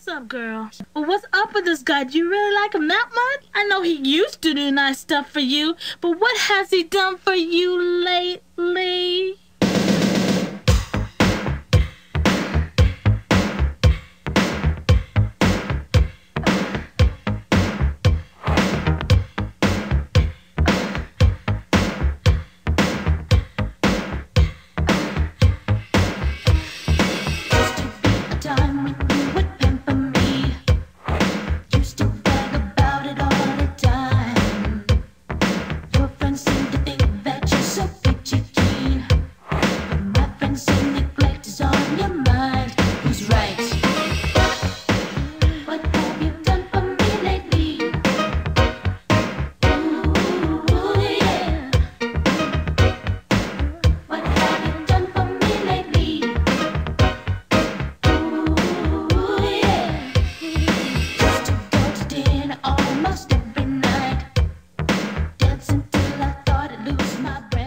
What's up, girl? What's up with this guy? Do you really like him that much? I know he used to do nice stuff for you, but what has he done for you lately? my brain.